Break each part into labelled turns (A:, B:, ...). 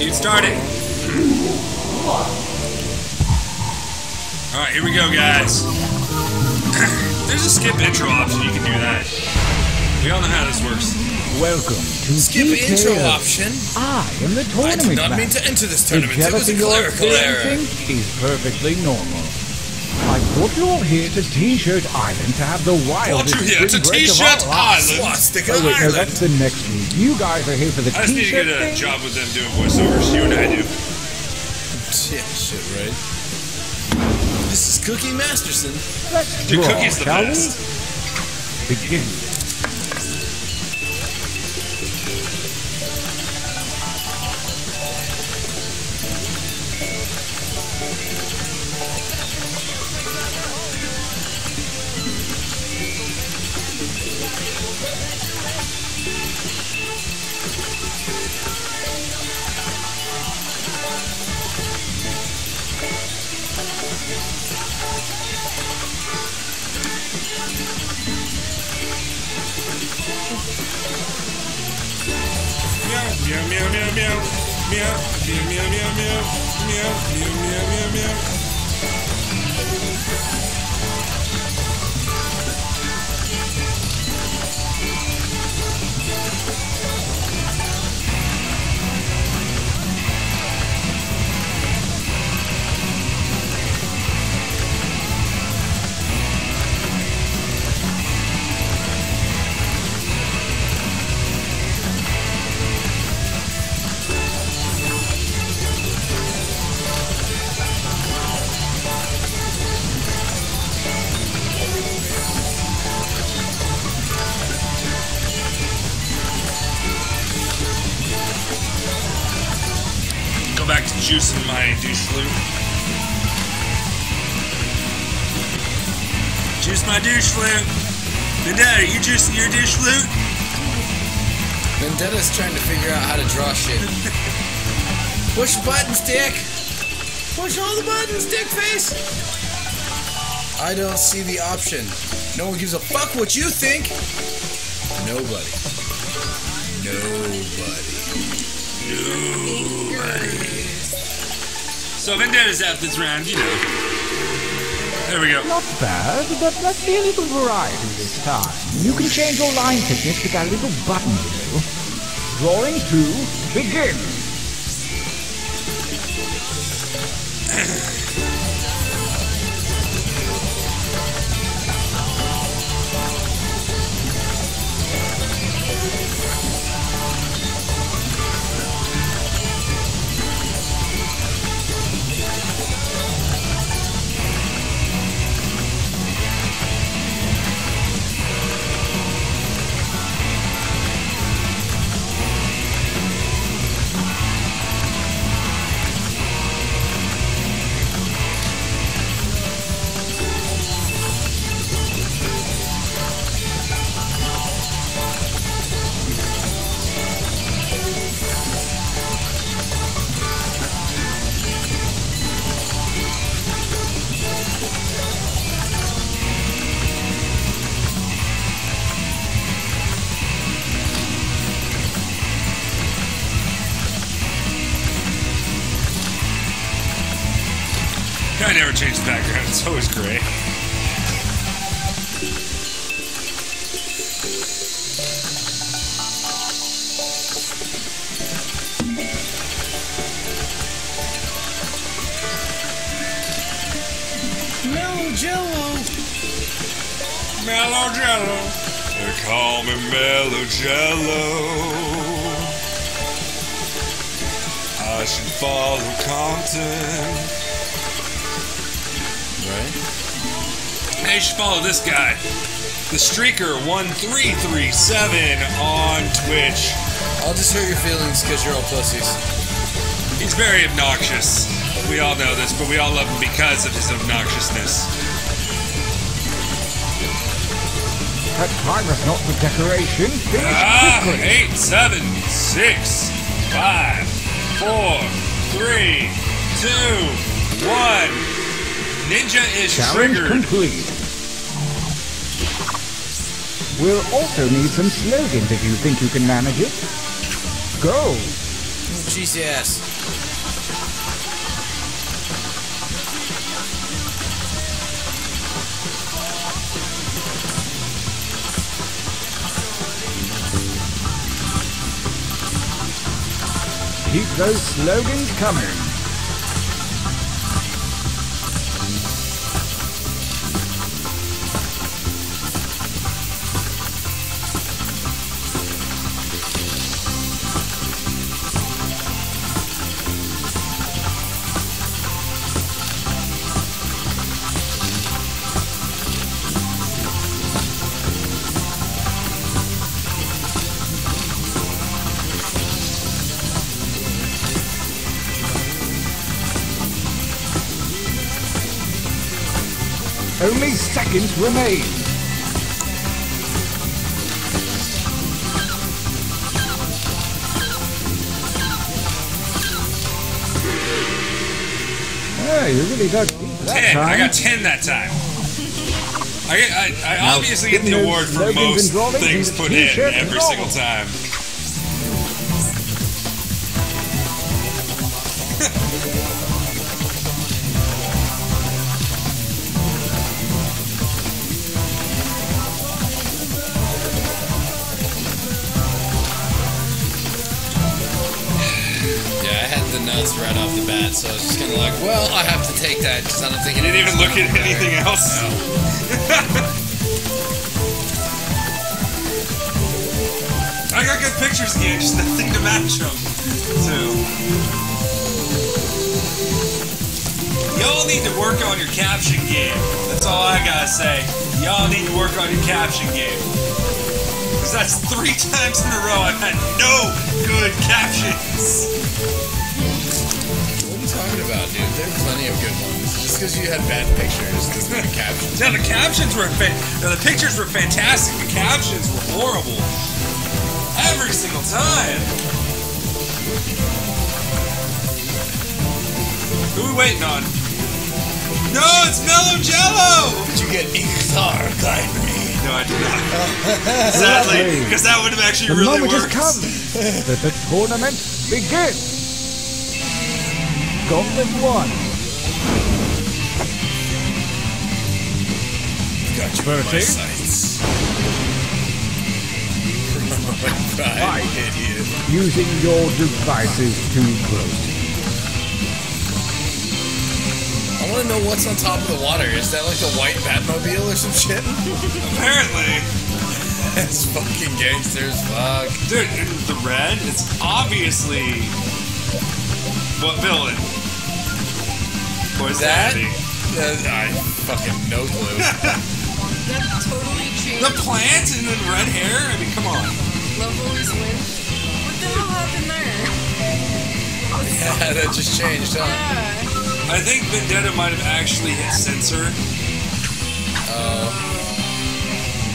A: Dude, start it. Alright, here we go, guys. There's a skip intro option, you can do that. We all know how this works.
B: Welcome to
C: Skip intro option.
B: I am the tournament.
C: I did not mean to enter this tournament. It was a clerical error.
B: is perfectly normal. I brought you all here to T-shirt Island to have the wildest
A: you here to
B: spring break of
A: T-shirt. Island.
C: Swastika
B: Oh wait, no, that's the next week. You guys are here for the T-Shirt
A: I just need to get a
B: thing.
A: job with them doing voiceovers. You and I do.
C: Yeah, shit, right. This is Cookie Masterson.
B: Let's
A: Dude,
B: draw,
A: Cookie's the
B: shall
A: best.
B: we? Begin.
A: My. Juice my douche flute. Vendetta, you juicing your douche flute?
C: Vendetta's trying to figure out how to draw shit. Push buttons, Dick. Push all the buttons, Dick face. I don't see the option. No one gives a fuck what you think. Nobody. Nobody. Nobody.
A: So Vendetta's out this round, you know. There we go.
B: Not bad, but let's see a little variety this time. You can change your line thickness with that little button below. Drawing two, begin.
A: Never change the background. It's always gray.
C: Mellow Jello.
A: Mellow Jello. They call me Mellow Jello. I should follow Compton. Hey, you should follow this guy. The Streaker1337 on Twitch.
C: I'll just hurt your feelings because you're all pussies.
A: He's very obnoxious. We all know this, but we all love him because of his obnoxiousness.
B: That time is not for decoration. Finish
A: Ah,
B: quickly.
A: eight, seven, six, five, four, three, two, one. Ninja is
B: Challenge
A: triggered.
B: complete. We'll also need some slogans if you think you can manage it. Go.
C: Jesus.
B: Keep those slogans coming. Only seconds remain. Yeah, you really got deep that
A: Ten.
B: time.
A: I got ten that time. I, get, I, I obviously get the award for
B: slogans
A: most things put in every single time.
C: Right off the bat, so I was just kind of like, well, I have to take that because I don't think
A: You didn't even look at anything else. I got good pictures again, just nothing to match them to. Y'all need to work on your caption game. That's all I gotta say. Y'all need to work on your caption game. Because that's three times in a row I've had no good captions.
C: About, dude? There are plenty of good ones. Just because you had bad pictures doesn't mean the captions.
A: Now the captions were fa- now, the pictures were fantastic. The captions were horrible. Every single time. Who we waiting on? No, it's Mellow Jello!
C: Did you get Ichthar guide me?
A: No, I did not. Sadly, because that would have actually
B: The
A: really
B: moment has come. Let the tournament begin. Gauntlet one.
C: Got you in my
B: Perfect.
C: sights. right,
B: Right.
C: idiot.
B: Using your devices too close.
C: I want to know what's on top of the water. Is that like the white Batmobile or some shit?
A: Apparently.
C: That's fucking gangsters, fuck.
A: Dude, the red, it's obviously. What villain? Or is
C: That?
A: that?
C: Uh, I fucking no clue.
D: That totally changed.
A: The plant and then red hair? I mean, come on.
D: Love always wins. What the hell happened there?
C: yeah, that just changed, huh?
D: Yeah.
A: I think Vendetta might have actually hit censor.
C: Oh.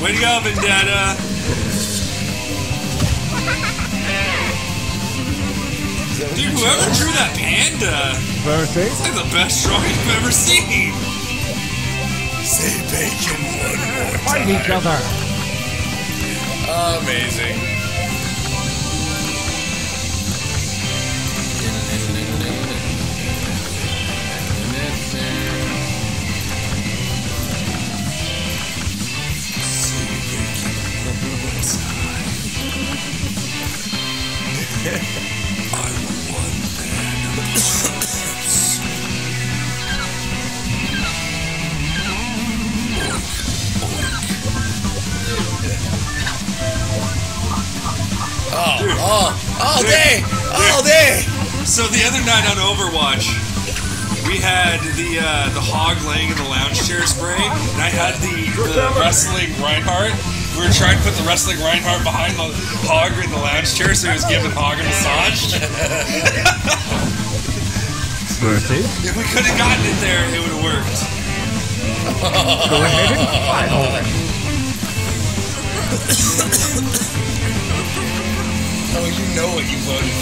A: Way to go, Vendetta! Dude, whoever drew that panda,
B: Perfect.
A: it's like the best drawing I've ever seen.
C: Say bacon one more
B: Fight each other.
C: Amazing.
A: Spray, and I had the, the wrestling Reinhardt. We were trying to put the wrestling Reinhardt behind the hog in the lounge chair, so he was giving hog a massage. If we could have gotten it there, it would have worked.
B: Go ahead and already.
C: Oh, you know what you voted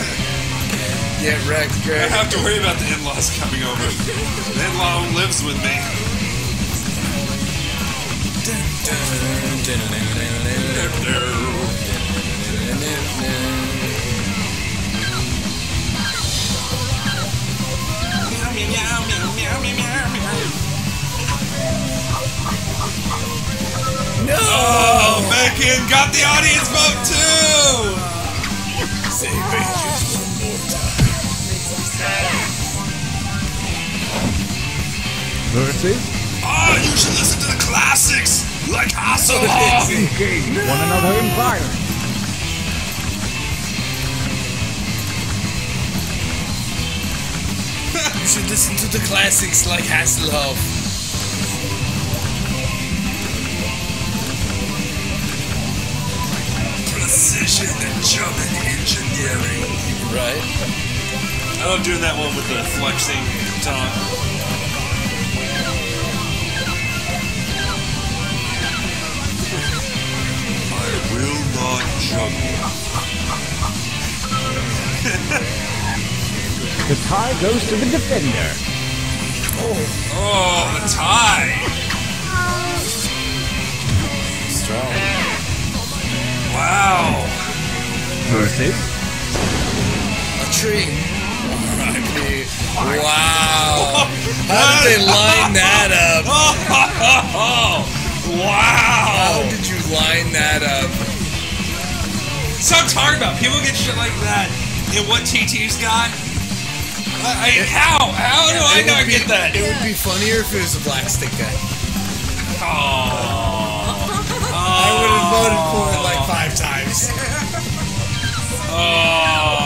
C: for. get wrecked, Greg.
A: I don't have to worry about the in-laws coming over. the in-law lives with me. No! Oh, Megan got the audience vote too!
C: Say thank.
B: Versus
A: Oh, ah, you should listen to the classics! Like Hasselhoff!
B: engage one another in violence.
C: You should listen to the classics like Hasselhoff.
A: Precision and German engineering.
C: Right?
A: I love doing that one with the flexing tongue. I will not juggle.
B: The tie goes to the defender.
A: Oh, the tie!
C: Strong.
A: Wow!
B: Versus
C: A tree. Wow. How did they line that up?
A: Oh,
C: How
A: wow!
C: did you line that up?
A: So I'm talking about people get shit like that. And what TT's got? I, I, how? How do I
C: It
A: not
C: be-
A: get that?
C: It would be funnier if it was a black stick guy.
A: Oh.
C: I would have voted for it like five times.
A: Oh.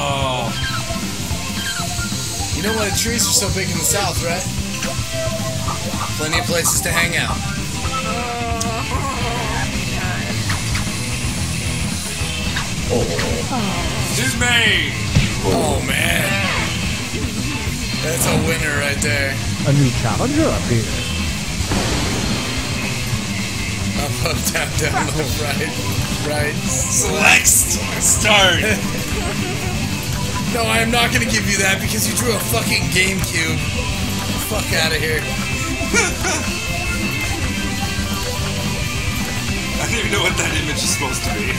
C: You know why the trees are so big in the south, right? Plenty of places to hang out.
A: Excuse me.
C: Oh man. That's a winner right there.
B: a new challenger appears.
C: Up, up, down, down, left, right, right.
A: Select start.
C: No, I am not gonna give you that because you drew a fucking GameCube. Fuck out of here.
A: I don't even know what that image is supposed to be.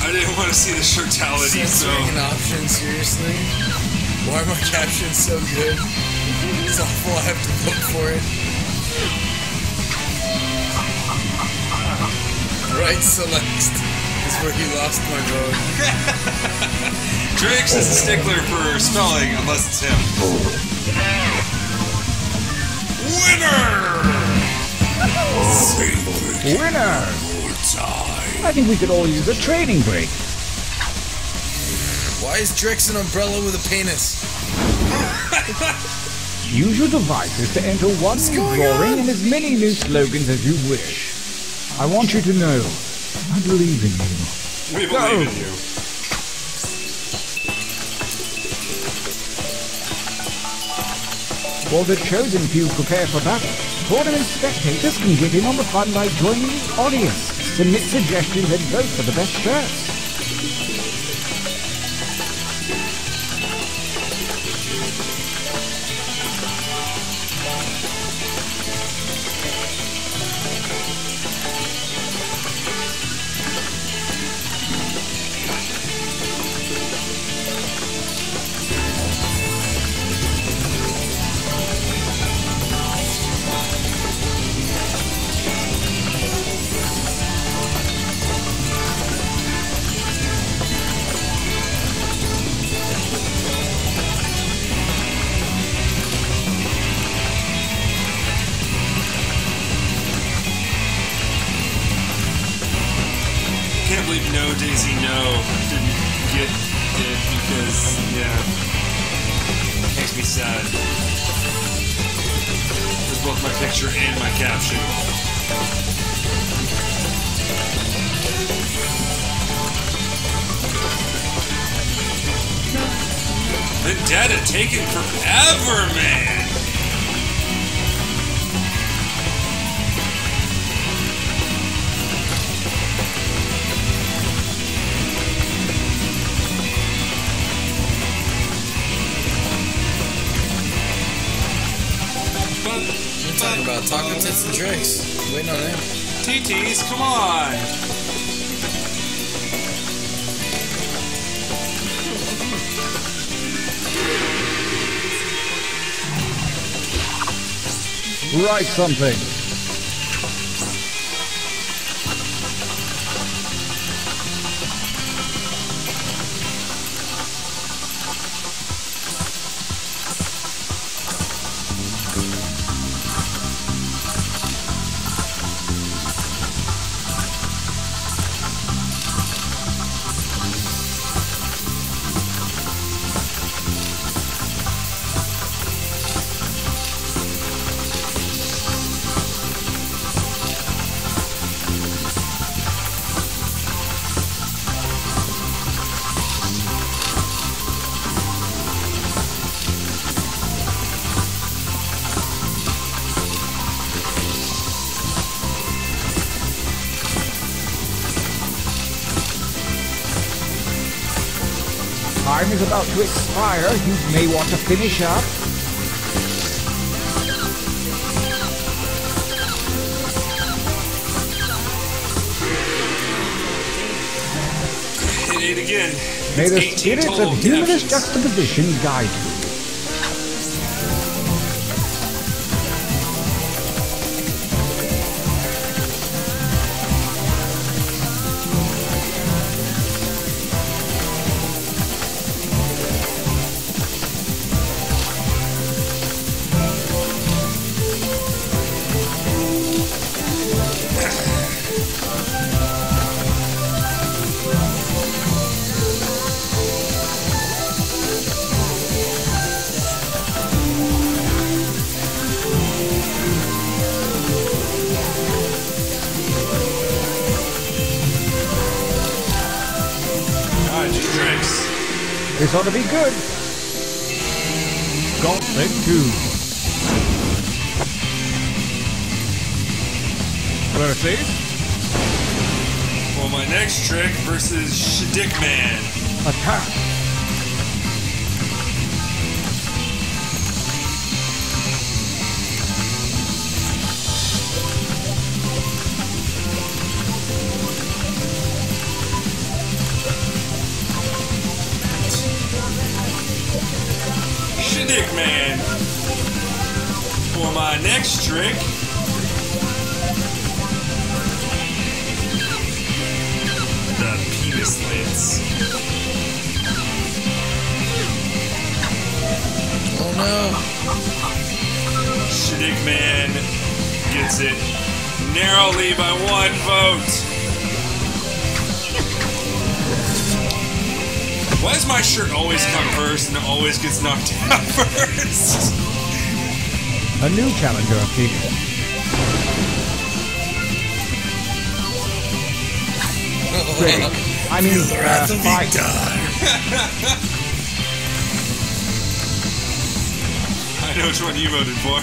A: I didn't want to see the shirtality, so
C: an option, seriously? Why are my captions so good? It's awful, I have to look for it. Right Celeste is where he lost my vote.
A: Drake's is a stickler for spelling unless it's him. Winner!
B: Winner! I think we could all use a training break.
C: Why is Drex an umbrella with a penis?
B: Use your devices to enter one new drawing
C: on?
B: and as many new slogans as you wish. I want you to know, I believe in you.
A: We believe in you.
B: While the chosen few prepare for battle, tournament spectators can get in on the fun by joining the audience, submit suggestions and vote for the best shirts.
A: Picture and my caption. Vendetta taken forever, man.
C: What you talking about? Taco Tits and Drex. Waiting on him.
A: TTs, come on.
B: Write something. Time is about to expire. You may want to finish up.
A: Hit eight again.
B: May the spirits of humanist
A: captions.
B: juxtaposition guide you. This ought to be good. Gauntlet 2. Versus
A: For my next trick versus Shadick Man.
B: attack.
A: Shadick Man. For my next trick. The penis lance.
C: Oh no.
A: Shadick Man gets it narrowly by one vote. Why does my shirt always come first and always gets knocked out first?
B: A new challenger appears. Trick. I mean, uh, fight.
A: I know which one you voted for.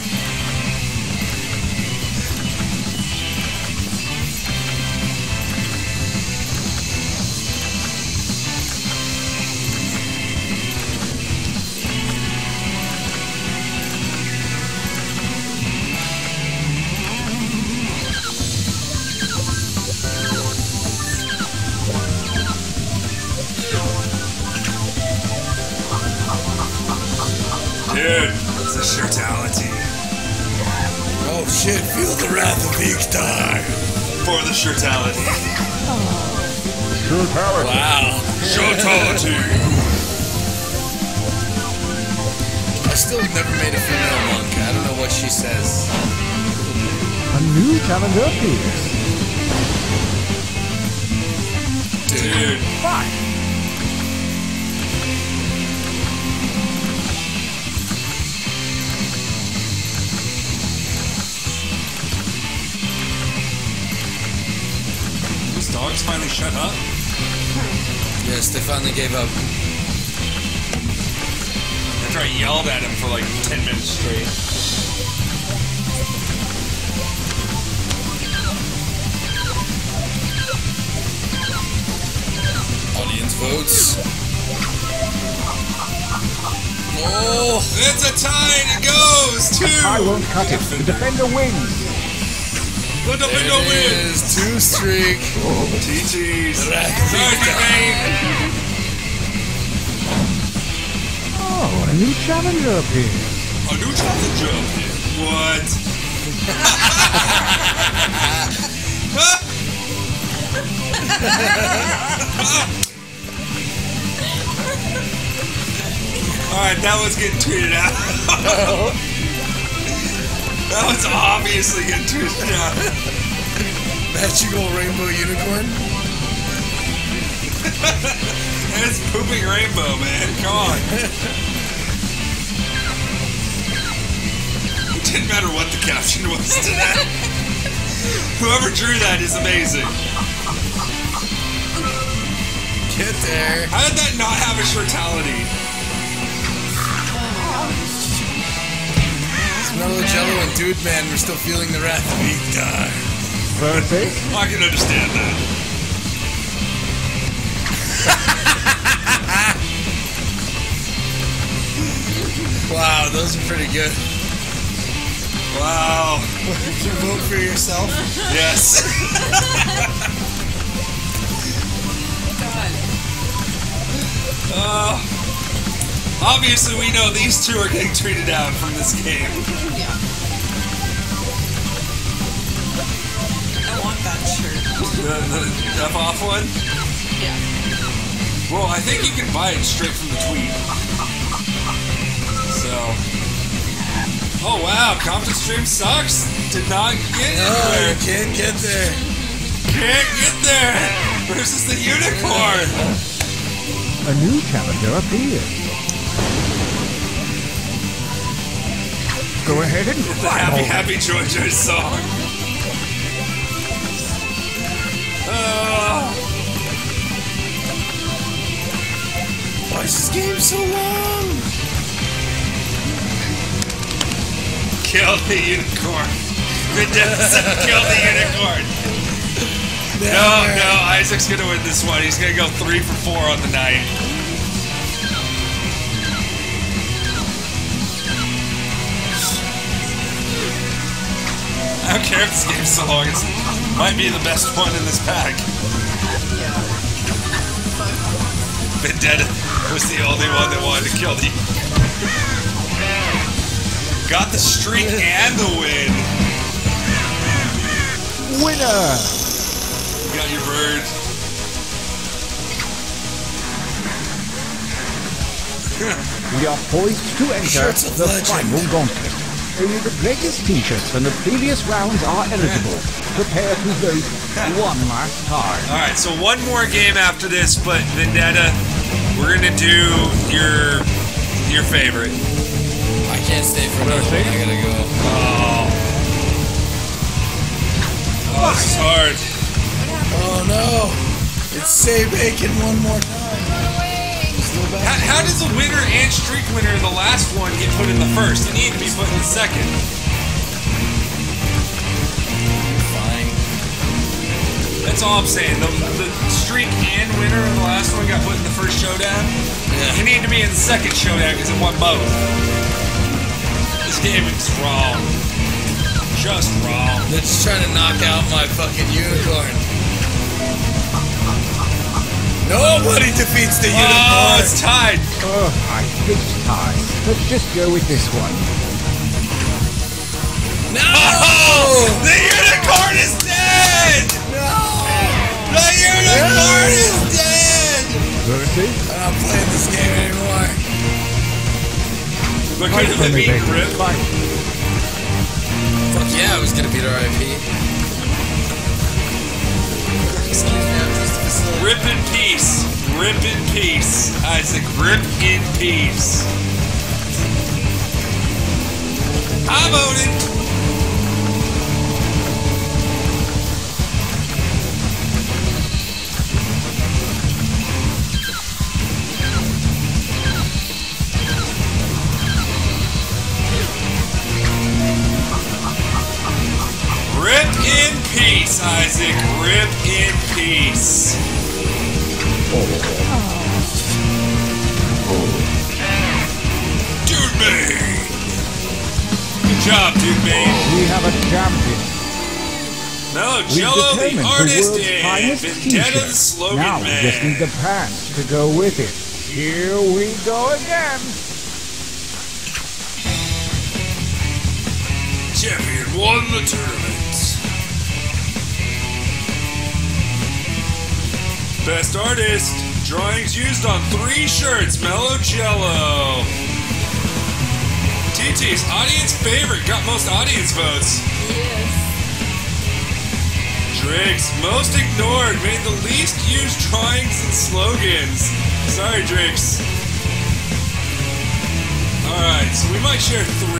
C: Wrath of Victor.
A: For the shirtality.
B: Brutality.
C: Wow.
A: Shirtality.
C: I still never made a female monk. I don't know what she says.
B: A new challenger appears.
A: Dude,
B: Fight.
A: these dogs finally shut up.
C: Yes, they finally gave up.
A: After I yelled at him for like 10 minutes straight.
C: Audience votes. Oh,
A: It's a tie and it goes to
B: I won't cut it. The defender wins.
A: The window
C: it
A: wins.
C: is. Two streak.
A: TT's.
C: Wrath of
A: Sorry,
C: Victor.
B: Oh, a new challenger appears.
A: A new challenger. What? Alright, that was getting tweeted out. that was obviously out.
C: Magical rainbow unicorn.
A: It's pooping rainbow, man. Come on. It didn't matter what the caption was to that. Whoever drew that is amazing.
C: Get there.
A: How did that not have a
C: shirtality? Jello and Dude Man were still feeling the wrath of Victor.
B: Versus
A: I can understand that.
C: Wow, those are pretty good.
A: Wow.
C: you vote for yourself?
A: Yes.
D: God.
A: Uh, obviously, we know these two are getting treated out from this game.
D: Yeah. That.
A: The, the F off one.
D: Yeah.
A: Well, I think you can buy it straight from the tweet. So. Oh wow, Compton Stream sucks. Did not get
C: No,
A: anywhere.
C: you can't get there.
A: Can't get there. Versus the unicorn.
B: A new challenger appears. Go ahead and
A: The happy,
B: all
A: happy Joy Joy song.
C: Why is this game so long?
A: kill the unicorn. Vendetta said kill the unicorn. No, no, Isaac's gonna win this one. He's gonna go three for four on the night. I don't care if this game's so long. It might be the best one in this pack. Vendetta was the only one that wanted to kill the. Got the streak and the win.
B: winner.
A: You Got your bird.
B: We are poised to enter the final gauntlet. Only the greatest t-shirts from the previous rounds are eligible. Prepare to vote one last time.
A: All right, so one more game after this, but Vendetta, we're gonna do your your favorite.
C: I can't stay for another one. I gotta go.
A: Oh, oh this is hard.
C: Oh no! It's say bacon one more time.
A: How, how does the winner and streak winner in the last one get put in the first? You need to be put in the second.
C: Fine.
A: That's all I'm saying. The, the streak and winner in the last one got put in the first showdown.
C: Yeah.
A: You need to be in the second showdown because it won both. This game is wrong. Just wrong.
C: Just trying to knock out my fucking unicorn. Nobody defeats the
A: Oh,
C: unicorn.
A: it's tied.
B: Oh, I think it's tied. Let's just go with this one.
C: no! Oh!
A: The unicorn is dead!
C: No!
A: The unicorn is dead!
B: Versus
C: I'm not playing this game anymore.
A: Because of
B: for
A: it
B: me,
A: being ripped.
B: Fight.
C: Fuck yeah, I was gonna beat RIP. Excuse me,
A: Rip in peace. Rip in peace. Isaac, rip in peace. I voted. Rip in peace, Isaac. Rip in peace. Dude Bane. Good job, Dude Bane.
B: We have a champion.
A: No,
B: We've
A: Jello the
B: the
A: artist
B: world's
A: and Vendetta the slogan
B: Now we
A: man.
B: just need the pants to go with it. Here we go again.
A: Champion won the tournament. Best artist. Drawings used on three shirts. Mellow Jello. TT's audience favorite got most audience votes.
D: Yes.
A: Driggs, most ignored, made the least used drawings and slogans. Sorry, Drake's. Alright, so we might share three.